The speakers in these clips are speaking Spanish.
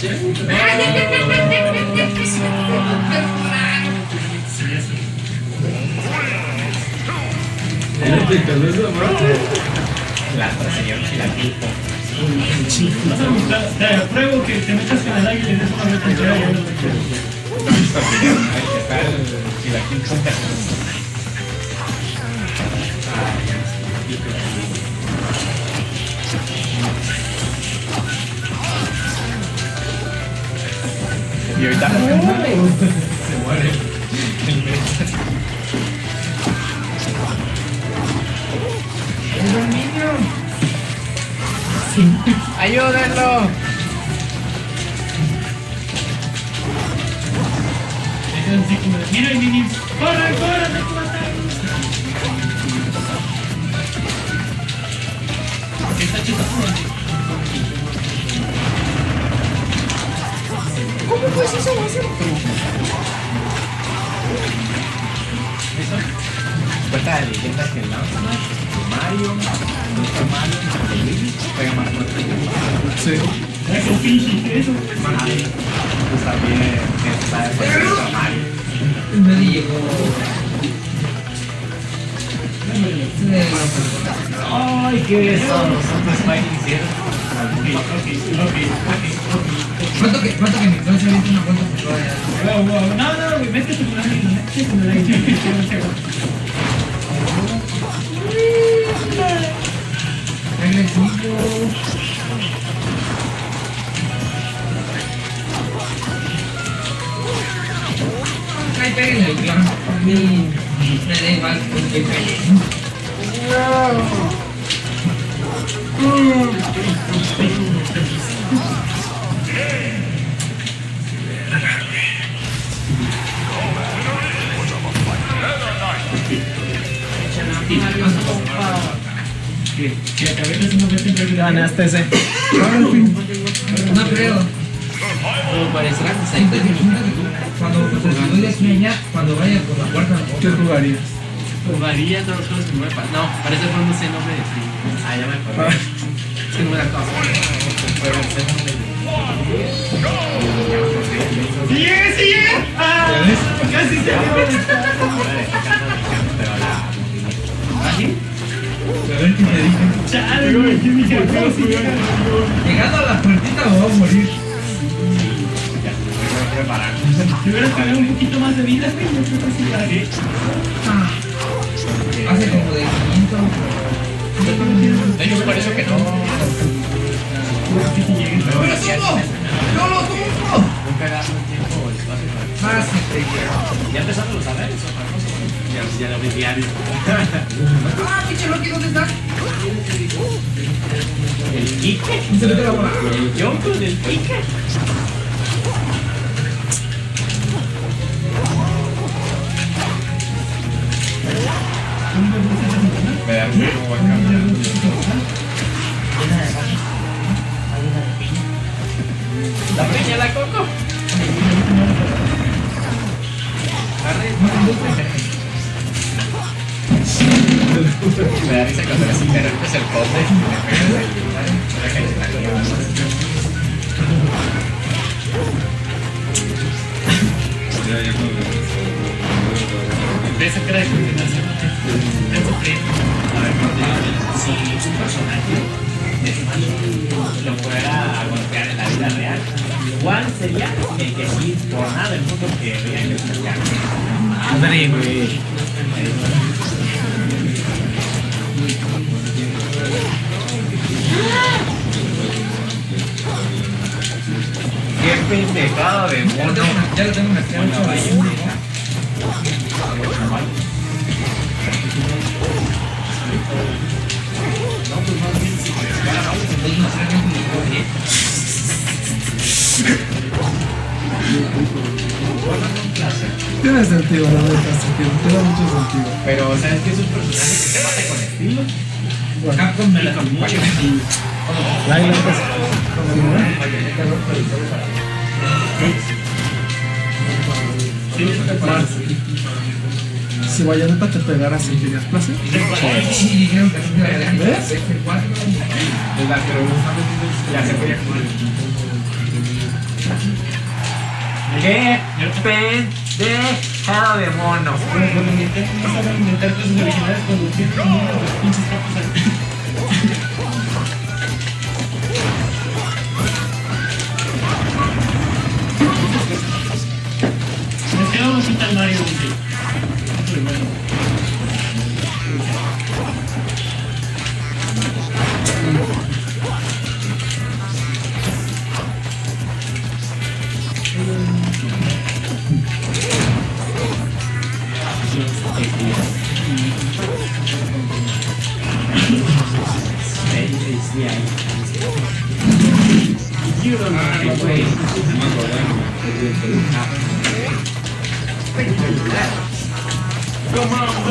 Señor Chilaquito. Te que te metas con el no. Y ahorita se muere. El mes. ¡Ayúdenlo! Entonces, así como de, Mira, y minis, corre, corre, te matan. Está chido. Como posicionar esse Batalha, quem tá aqui lança, Mario, Luta Mario, Luigi, pega mais uma Sim. É que eu fingi. Mario, eu sabia pensar essa Mario. Mario. Ai, que só, só dois mais inteiros. Ok, ok, ok, ok. ¿Cuánto que, cuánto que mi clon se una vuelta por toda? Wow, wow. No, no, güey, con el águila, métete con el águila. Agresivo. Ay, pégale mí me da igual con que pegue. Que Ganaste ese. No creo. Cuando pues, cuando vaya por la puerta, ¿Qué jugarías? jugaría todos los juegos que me voy a No, parece que no sé el nombre de sí. Ah, ya me acordé. Es que no me da cosa. ¡Sigue, sigue! ¡Ah! ¡Casi se dio! Llegando a la puertita me voy a morir. Si hubieras tenido un poquito más de vida, yo Hace como de 500. De hecho, por eso que no. Pero ¡No lo tiempo o espacio para. Pásate. Ya empezando los saberes, otra cosa. Ya, ya lo diario. Ah, pinche Loki, ¿dónde está? El Kike. Se mete la bola. Yo con el Kike. Vean cómo va a cambiar. La peña, la coco. Me da risa cuando así te rompes el poste y le pegas el- la calle está De esa cara de condenación, te sufriendo. A ver, si un personaje de Smash lo fuera a golpear en la vida real, ¿cuál sería el que sí, por nada del mundo querría que se Madre, güey. Pendejada de Ya lo mono! tengo, ya lo tengo mezclado. Tiene sentido, la neta, sentido. Tiene mucho sentido. Pero, ¿sabes qué es un personaje que te mata con estilo? Bueno, Capcom me la cambió. la isla pues. Si Bayonetta te pegara, ¿sentirías placer? ¿Ves? ¡Qué pendejado de mono!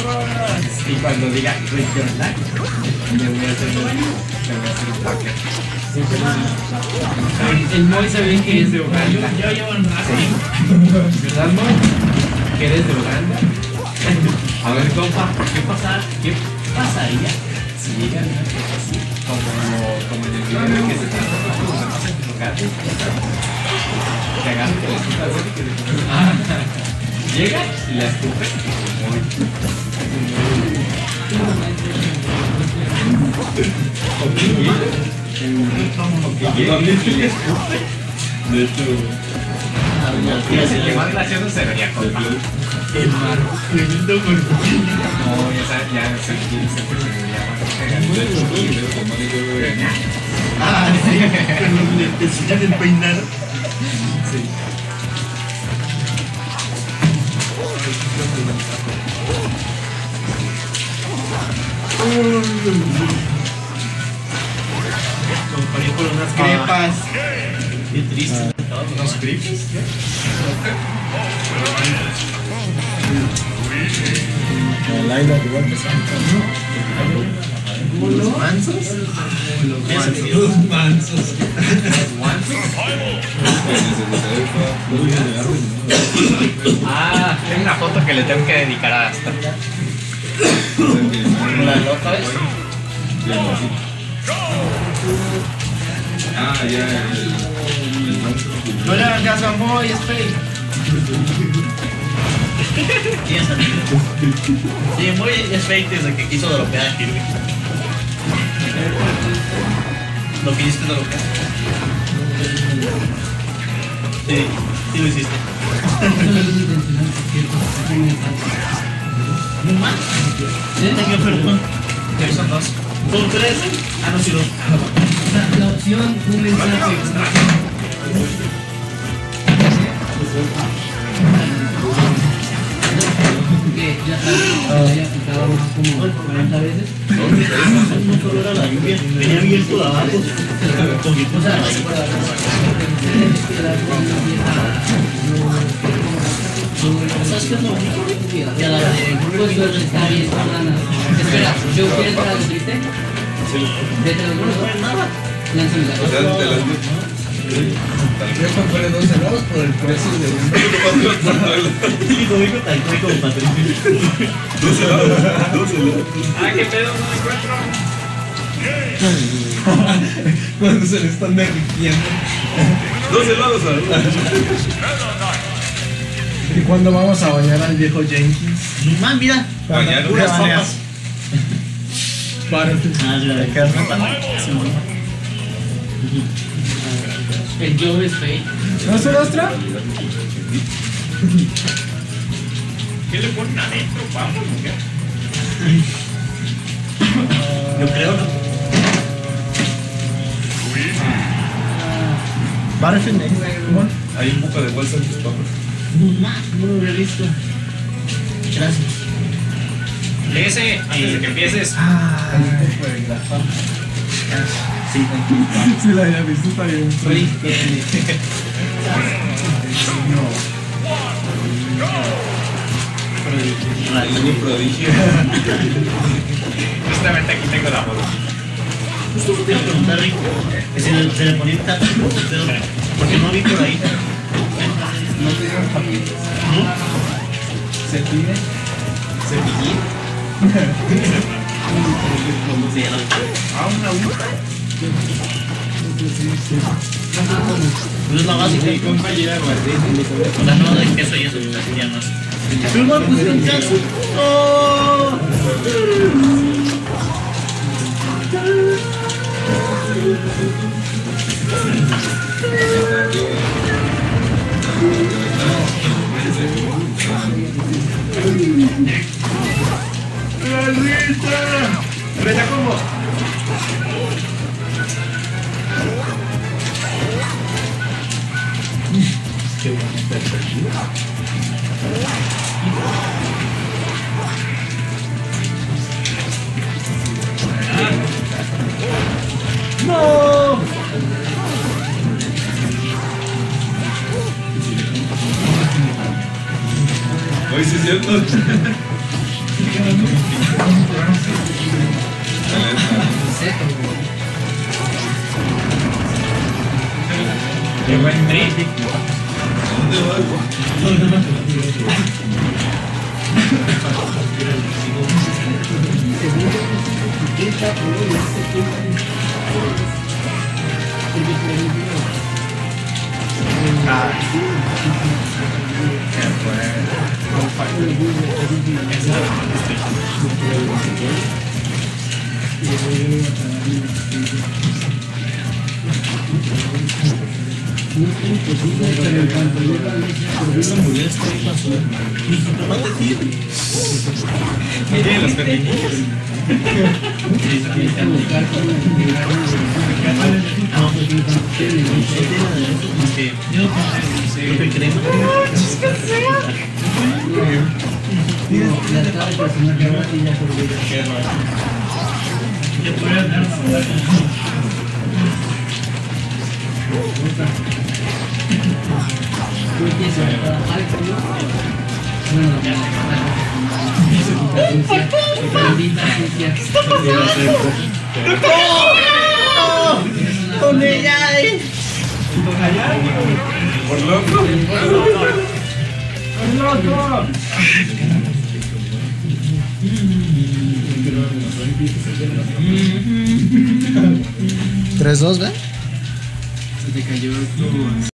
Y cuando diga luck, le voy a hacer un, le voy a hacer un paquete. El Moy sabía que es de Uganda. Yo llevo un rato. ¿Verdad, Moy? Que eres de Uganda. A ver, compa, ¿qué pasa? ¿Qué pasaría si llega una cosa así? Como, como en el video que se transforma como se pasa en tu gato. Que pones- Ah, Llega y la escupe. También se le escupe. De hecho, más gracioso se vería compa. El mar. Tremendo golpe. No, ya sabes, ya se se de hecho, con Ah, sí. Con los lentecillos del Comparé por unas crepas. Qué triste. ¿Unos creeps? Laila igual me santa, ¿Los mansos? Los mansos. Ah, tengo una foto que le tengo que dedicar a Asta. ¿La loca ves? Ah, ya, monstruo. No le hagan caso a Moy, es fake. Sentido. Sí, muy es fake desde que quiso dropear a Kirby. ¿Lo quisiste dropear? Sí, sí lo hiciste. ¿No más? Tengo perdón. Ya son dos. ¿Son tres? Ah, no, sí, dos. La, la opción, un mensaje. Ya sabes, haya aplicado como 40 veces. No solo era la lluvia, venía abierto abajo. Poquito. O sea, ¿Sabes qué es lo bonito? Que a la de pues suerte está bien, está plana. Espera, ¿yo quieres ver algo triste? Los huevos. Lánzame la de compré dos helados por el precio de uno. Sí, como dijo tal cual como Patricio. Dos helados, dos helados. Ah, qué pedo, no encuentro. Cuando se le están derritiendo. Dos helados a ¿Y cuándo vamos a bañar al viejo Jenkins? Man, mira. Bañar unas papas. Para Ah, ya, de carne para. El Joe es fake. ¿No se lastra? ¿Qué le ponen adentro, o qué? Yo creo, ¿no? Battlefield Bueno, Hay un poco de bolsa en tus papas. No más, no lo había visto. Gracias. Ese, antes de que empieces. Ah, Sí, sí la había visto, está bien. soy prodigio. Justamente aquí tengo la foto. Justo te iba a preguntar, si le- se le ponía porque no vi por ahí. ¿Se pide? ¿Cepillín? Sí, ya lo vi. Ah, una agüita. Pues es la básica. Mi compa lleva aguardiente. O sea, no de queso y eso, así ya más. Pero no, pues con caso. ¡Oh! ¡Reta combo! ¡No! Oye, sí es cierto. ¡Qué buen trip! ¿Dónde vas? Mire los pepinillos. La cara de personaje ahora sí ya por vida. Ya podrías dar una bola. Tú empiezas a trabajar como. Bueno, ya Maldita sucia. ¡Con ella! eh! Por loco. ¡Loco! ¿Tres, dos, ve? Se te cayó tu